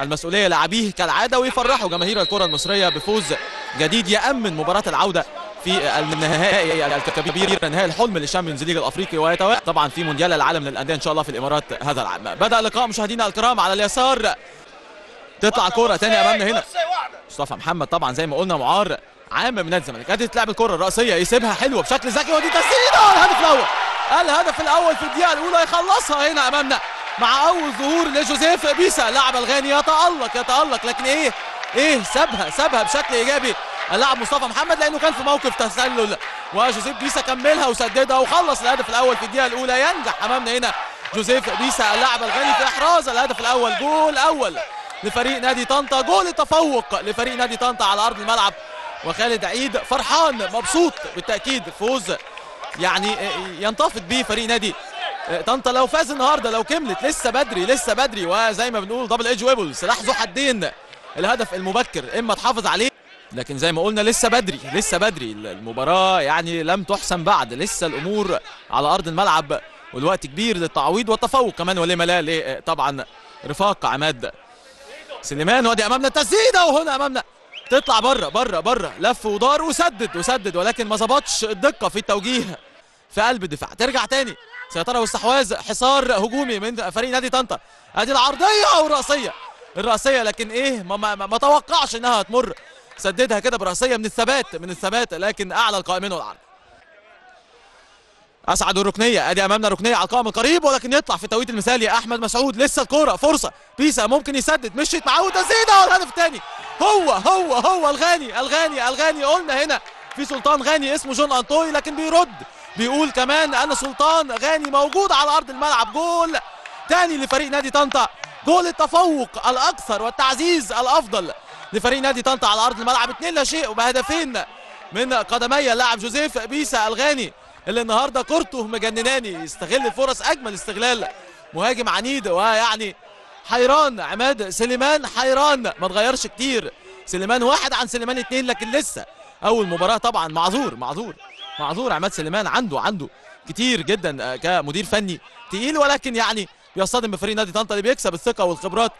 المسؤولية لاعبيه كالعادة ويفرحوا جماهير الكرة المصرية بفوز جديد يامن مباراة العودة في النهائي الكبير نهائي الحلم لل Champions League الأفريقي ويتوالى طبعا في مونديال العالم للأندية إن شاء الله في الإمارات هذا العام. بدأ اللقاء مشاهدينا الكرام على اليسار. تطلع كوره تاني أمامنا هنا. مصطفى محمد طبعا زي ما قلنا معار عام من نادي الزمالك. أدي تلعب الكرة الرأسية يسيبها حلوة بشكل ذكي ودي تسديدة. الهدف الأول الهدف الأول في الدقيقة الأولى يخلصها هنا أمامنا. مع أول ظهور لجوزيف بيسا لاعب الغاني يتألق يتألق لكن إيه؟ إيه؟ سابها سابها بشكل إيجابي. اللاعب مصطفى محمد لأنه كان في موقف تسلل وجوزيف بيسا كملها وسددها وخلص الهدف الأول في الدقيقة الأولى. ينجح أمامنا هنا جوزيف بيسا اللاعب الغاني في إحراز الهدف الأول. جول أول لفريق نادي طنطا جول التفوق لفريق نادي طنطا على أرض الملعب. وخالد عيد فرحان مبسوط بالتأكيد. فوز يعني ينتفض به فريق نادي طنطا لو فاز النهارده لو كملت لسه بدري لسه بدري وزي ما بنقول double edge weapon سلاح ذو حدين. الهدف المبكر إما تحافظ عليه لكن زي ما قلنا لسه بدري لسه بدري. المباراة يعني لم تحسم بعد لسه الأمور على أرض الملعب والوقت كبير للتعويض والتفوق كمان ولما لا طبعا رفاق عماد سليمان. وأدي أمامنا التسديده وهنا أمامنا. تطلع بره بره بره لف ودار وسدد وسدد ولكن ما ظبطش الدقة في التوجيه في قلب الدفاع. ترجع تاني. سيطرة واستحواذ حصار هجومي من فريق نادي طنطا. ادي العرضية والراسيه الرأسية لكن إيه ما, ما, ما توقعش إنها تمر. سددها كده برأسية من الثبات من الثبات لكن أعلى القائمين والعرض. أسعد الركنية أدي أمامنا ركنية على القائم القريب ولكن يطلع في التوقيت المثالي أحمد مسعود. لسه الكورة فرصة. بيسا ممكن يسدد مشيت معاه وتسديدة والهدف الثاني. هو هو هو الغاني الغاني الغاني. قلنا هنا في سلطان غاني اسمه جون أنطوي لكن بيرد. بيقول كمان ان سلطان غاني موجود على أرض الملعب. جول تاني لفريق نادي طنطا. جول التفوق الأكثر والتعزيز الأفضل لفريق نادي طنطا على أرض الملعب. 2 لا شيء وبهدفين من قدمي اللاعب جوزيف بيسا الغاني اللي النهارده كورته مجنناني. يستغل الفرص أجمل استغلال مهاجم عنيد ويعني حيران عماد سليمان حيران. ما اتغيرش كتير. سليمان واحد عن سليمان اتنين لكن لسه أول مباراة طبعا. معذور معذور. معذور عماد سليمان عنده عنده كتير جدا كمدير فني تقيل ولكن يعني بيصطدم بفريق نادي طنطا اللي بيكسب الثقة والخبرات.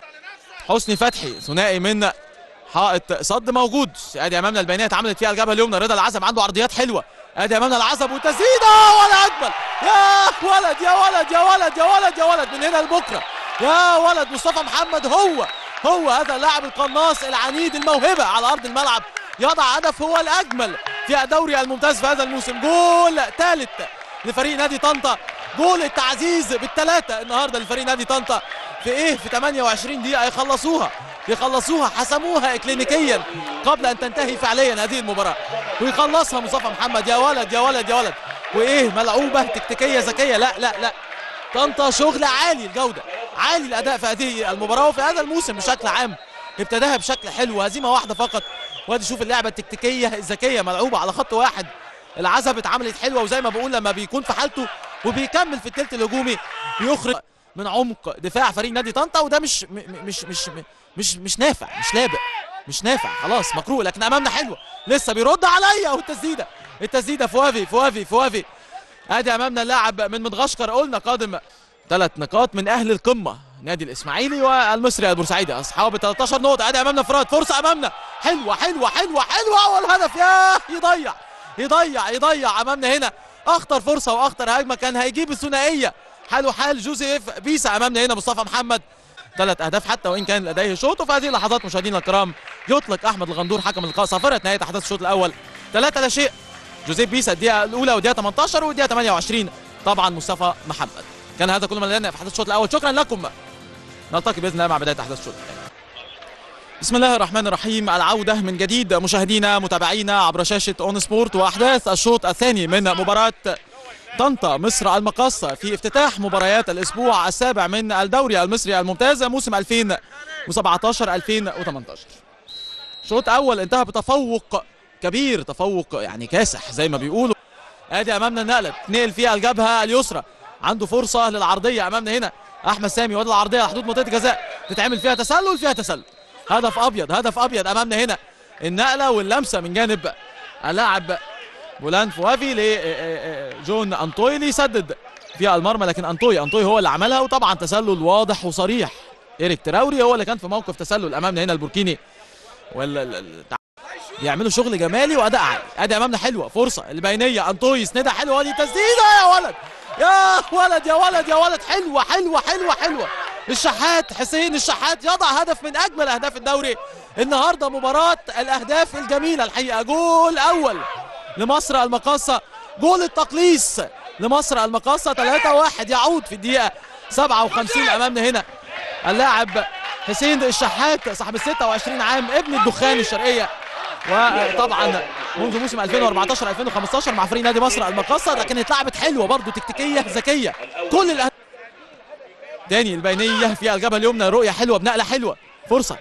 حسني فتحي ثنائي من حائط صد موجود. ادي امامنا البيانات عملت فيها الجبهة اليمنى. رضا العزب عنده عرضيات حلوة. ادي امامنا العزب والتسديده ولا أجمل. يا ولد يا ولد يا ولد يا ولد يا ولد. من هنا لبكرة. يا ولد مصطفى محمد هو هو هذا اللاعب القناص العنيد الموهبة على أرض الملعب. يضع هدف هو الأجمل. في الدوري الممتاز في هذا الموسم. جول ثالث لفريق نادي طنطا. جول التعزيز بالثلاثة النهارده لفريق نادي طنطا. في إيه؟ في 28 دقيقة يخلصوها. يخلصوها حسموها اكلينيكيا قبل أن تنتهي فعليا هذه المباراة. ويخلصها مصطفى محمد. يا ولد يا ولد يا ولد. وإيه؟ ملعوبة تكتيكية ذكية. لا لا لا. طنطا شغل عالي الجودة. عالي الأداء في هذه المباراة. وفي هذا الموسم بشكل عام ابتداها بشكل حلو هزيمة واحدة فقط. وادي شوف اللعبة التكتيكية الذكية ملعوبة على خط واحد. العزب اتعملت حلوة وزي ما بقول لما بيكون في حالته وبيكمل في الثلث الهجومي. بيخرج من عمق دفاع فريق نادي طنطا وده مش مش مش مش مش نافع مش لابق مش نافع. خلاص مكروه لكن أمامنا حلوة. لسه بيرد عليا. والتسديده التسديدة فوافي فوافي فوافي أدي أمامنا اللاعب من مدغشقر قلنا قادم ثلاث نقاط من أهل القمة. نادي الإسماعيلي والمصري البورسعيدي اصحاب 13 نقطة. ادي أمامنا. فراد فرصة أمامنا. حلوة حلوة حلوة حلوة. اول هدف يا يضيع يضيع يضيع أمامنا هنا. أخطر فرصة وأخطر هجمة كان هيجيب الثنائية. حاله حال جوزيف بيسا أمامنا هنا مصطفى محمد. ثلاث أهداف حتى وإن كان لديه شوط. وفي هذه اللحظات مشاهدينا الكرام يطلق أحمد الغندور حكم اللقاء صافره نهاية أحداث الشوط الأول. ثلاثة لا شيء. جوزيف بيسا الدقيقة الأولى والدقيقة 18 والدقيقة 28 طبعا مصطفى محمد. كان هذا كل ما لدينا في أحداث الشوط الأول. شكرا لكم. نلتقي بإذن الله مع بداية أحداث الشوط بسم الله الرحمن الرحيم. العودة من جديد. مشاهدينا متابعينا عبر شاشة ON Sport وأحداث الشوط الثاني من مباراة طنطا مصر المقاصة في افتتاح مباريات الأسبوع السابع من الدوري المصري الممتاز موسم 2017 2018 شوط أول انتهى بتفوق كبير تفوق يعني كاسح زي ما بيقولوا. آدي أمامنا النقله تنقل فيها الجبهة اليسرى. عنده فرصة للعرضية أمامنا هنا. أحمد سامي وادي العرضيه على حدود منطقة الجزاء. تتعمل فيها تسلل فيها تسلل. هدف أبيض هدف أبيض أمامنا هنا. النقلة واللمسة من جانب اللاعب بولان فوافي لجون أنطوي ليسدد في المرمى. لكن أنطوي أنطوي هو اللي عملها. وطبعا تسلل واضح وصريح. إيريك تراوري هو اللي كان في موقف تسلل أمامنا هنا البوركيني. ولا ال- ال- يعملوا شغل جمالي وأداء عالي. ادي أمامنا حلوة فرصة البينيه أنطوي يسندها حلوة دي تسديدة يا ولد. يا ولد يا ولد يا ولد. حلوة حلوة حلوة حلوة. الشحات حسين الشحات يضع هدف من أجمل أهداف الدوري. النهارده مباراة الأهداف الجميلة الحقيقة. جول أول لمصر المقاصة. جول التقليص لمصر المقاصة. 3-1 يعود في الدقيقة 57 أمامنا هنا اللاعب حسين الشحات صاحب ال 26 عام ابن الدخان الشرقية. وطبعا منذ موسم 2014 2015 مع فريق نادي مصر المقاصه لكن اتلعبت حلوة برضه تكتيكية ذكيه كل الأهداف تاني البينية في الجبهة اليمنى رؤية حلوة بنقلة حلوة. فرصة.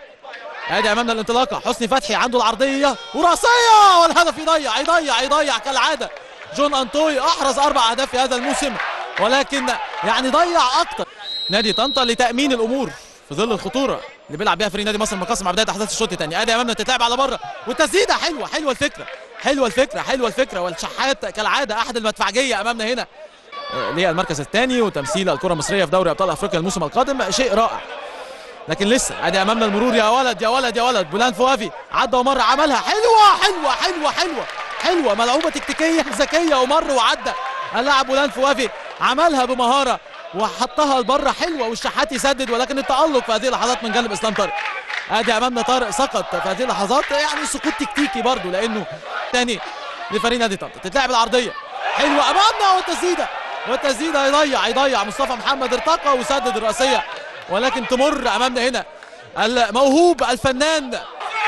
ادي أمامنا الانطلاقة. حسني فتحي عنده العرضية. وراسيه والهدف يضيع يضيع يضيع كالعادة. جون أنطوي أحرز أربع أهداف في هذا الموسم. ولكن يعني ضيع أكتر. نادي طنطا لتأمين الأمور في ظل الخطورة. اللي بيلعب بيها فريق نادي مصر المقاصه مع بداية أحداث الشوط الثاني أدي امامنا تتلعب على بره. والتسديدة حلوة حلوة الفكرة حلوة الفكرة حلوة الفكرة. والشحات كالعادة أحد المدفعجية أمامنا هنا. آه، ليه المركز الثاني وتمثيل الكرة المصرية في دوري أبطال أفريقيا الموسم القادم. شيء رائع. لكن لسه أدي امامنا المرور. يا ولد يا ولد يا ولد. بولان فوافي عدى ومر عملها. حلوة حلوة حلوة حلوة حلوة. ملعوبة تكتيكية ذكية ومر وعدى. اللاعب بولان فوافي عملها بمهارة. وحطها لبره حلوة والشحات يسدد ولكن التألق في هذه اللحظات من جانب إسلام طارق. أدي أمامنا طارق سقط في هذه اللحظات يعني سقوط تكتيكي برضه لأنه تاني لفريق نادي طنطا تتلعب العرضية. حلوة أمامنا والتسديدة. والتسديدة يضيع يضيع مصطفى محمد ارتقى وسدد الرأسية. ولكن تمر أمامنا هنا الموهوب الفنان.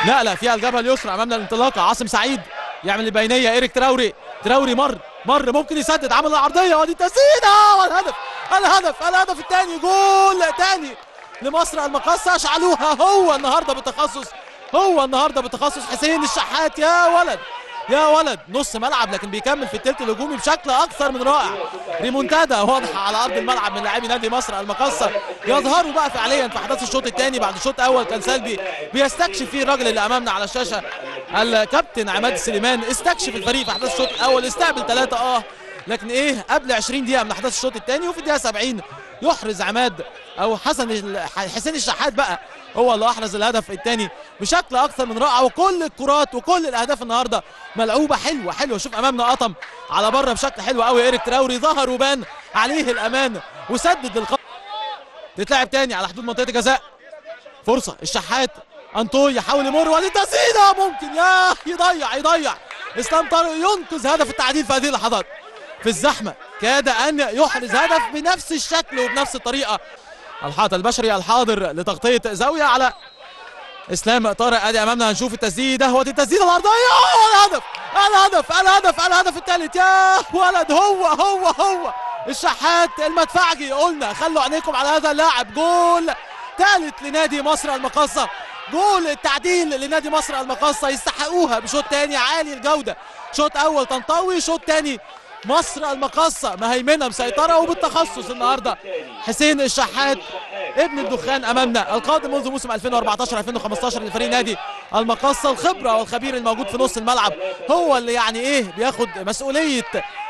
نقلة فيها الجبهة اليسرى أمامنا الانطلاقة عاصم سعيد يعمل البينيه إيريك تراوري. تراوري مر. مر ممكن يسدد عمل العرضية. ودي تسديدة. والهدف الهدف الهدف الثاني جول ثاني لمصر المقاصة. اشعلوها هو النهارده بالتخصص هو النهارده بالتخصص حسين الشحات. يا ولد يا ولد. نص ملعب لكن بيكمل في الثلث الهجومي بشكل أكثر من رائع. ريمونتادا واضحة على أرض الملعب من لاعبي نادي مصر المقاصة. يظهروا بقى فعليا في احداث الشوط الثاني بعد الشوط الأول كان سلبي بيستكشف فيه الراجل اللي أمامنا على الشاشة. الكابتن عماد السليمان استكشف الفريق في احداث الشوط الأول استقبل ثلاثة آه. لكن إيه قبل 20 دقيقة من احداث الشوط الثاني وفي الدقيقة 70 يحرز عماد أو حسن حسين الشحات بقى هو اللي أحرز الهدف الثاني بشكل أكثر من رائع. وكل الكرات وكل الأهداف النهارده ملعوبة حلوة حلوة. شوف أمامنا قطم على بره بشكل حلو قوي إيريك تراوري ظهر وبان عليه الأمان وسدد للخط تتلعب تاني على حدود منطقة الجزاء. فرصة الشحات أنطوي يحاول يمر ودي تسديدة. ممكن يا يضيع يضيع. إسلام طارق ينقذ هدف التعديل في هذه اللحظات. في الزحمة كاد أن يحرز هدف بنفس الشكل وبنفس الطريقة. الحاط البشري الحاضر لتغطية زاوية على إسلام طارق. ادي أمامنا هنشوف التسديدة. ودي التسديدة الأرضية. الهدف الهدف الهدف الهدف الثالث يا ولد هو هو هو. الشحات المدفعجي قلنا خلوا عينيكم على هذا اللاعب. جول ثالث لنادي مصر المقاصة. جول التعديل لنادي مصر المقاصة يستحقوها بشوط ثاني عالي الجودة. شوط أول طنطاوي شوط ثاني مصر المقاصة مهيمنة مسيطرة وبالتخصص النهارده حسين الشحات ابن الدخان أمامنا القادم منذ موسم 2014 2015 لفريق نادي المقاصة. الخبرة والخبير الموجود في نص الملعب هو اللي يعني إيه بياخد مسؤولية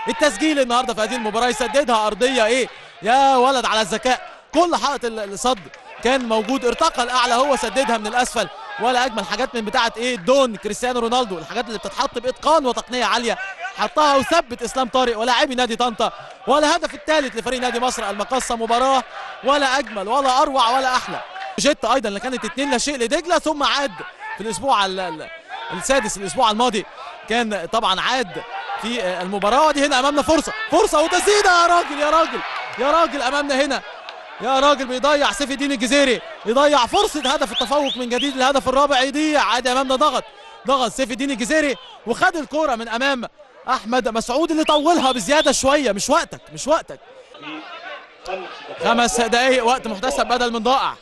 التسجيل النهارده في هذه المباراة يسددها أرضية إيه؟ يا ولد على الذكاء. كل حائط ال- الصد كان موجود ارتقى الأعلى هو سددها من الأسفل. ولا أجمل حاجات من بتاعة إيه؟ دون كريستيانو رونالدو. الحاجات اللي بتتحط بإتقان وتقنية عالية. حطها وثبت إسلام طارق ولاعبي نادي طنطا. والهدف الثالث لفريق نادي مصر المقاصه مباراة. ولا أجمل ولا أروع ولا أحلى. جيت أيضا اللي كانت اتنين لا شيء لدجلة ثم عاد في الأسبوع ال- ال- السادس الأسبوع الماضي كان طبعا عاد في المباراة. ودي هنا أمامنا فرصة. فرصة وتسديدة. يا راجل يا راجل يا راجل أمامنا هنا يا راجل بيضيع سيف الدين الجزيري يضيع فرصة هدف التفوق من جديد الهدف الرابع يضيع. عادي امامنا ضغط ضغط سيف الدين الجزيري وخد الكورة من أمام أحمد مسعود اللي طولها بزيادة شوية. مش وقتك مش وقتك. خمس دقائق وقت محتسب بدل من ضائع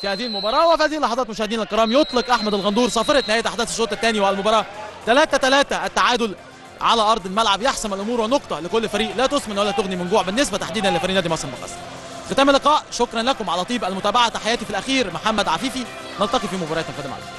في هذه المباراة. وفي هذه اللحظات مشاهدينا الكرام يطلق أحمد الغندور صافرة نهاية أحداث الشوط الثاني والمباراة. 3 3 التعادل على أرض الملعب. يحسم الأمور ونقطة لكل فريق لا تسمن ولا تغني من جوع بالنسبة تحديدا لفريق نادي مصر المقاصة ختام اللقاء. شكرا لكم على طيب المتابعة. تحياتي في الأخير محمد عفيفي. نلتقي في مباريات قادمة. عليكم